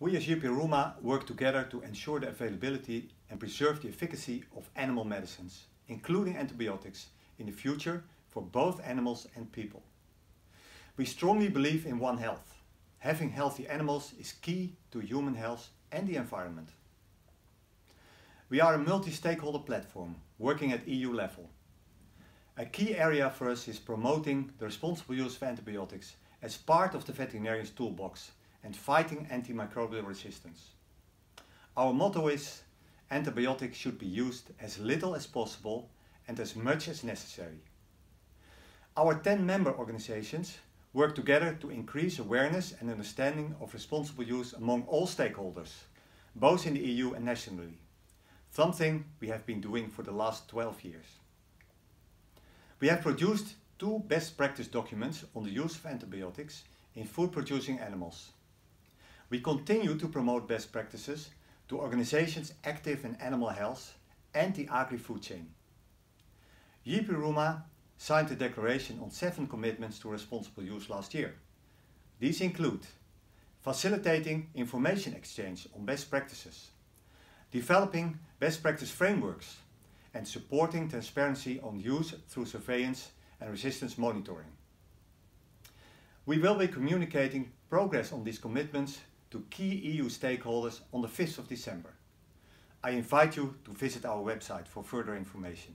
We as EPRUMA work together to ensure the availability and preserve the efficacy of animal medicines, including antibiotics, in the future for both animals and people. We strongly believe in One Health. Having healthy animals is key to human health and the environment. We are a multi-stakeholder platform working at EU level. A key area for us is promoting the responsible use of antibiotics as part of the veterinarian's toolbox and fighting antimicrobial resistance. Our motto is antibiotics should be used as little as possible and as much as necessary. Our 10 member organizations work together to increase awareness and understanding of responsible use among all stakeholders, both in the EU and nationally, something we have been doing for the last 12 years. We have produced two best practice documents on the use of antibiotics in food producing animals. We continue to promote best practices to organizations active in animal health and the agri-food chain. EPRUMA signed a declaration on seven commitments to responsible use last year. These include facilitating information exchange on best practices, developing best practice frameworks, and supporting transparency on use through surveillance and resistance monitoring. We will be communicating progress on these commitments to key EU stakeholders on the 5th of December. I invite you to visit our website for further information.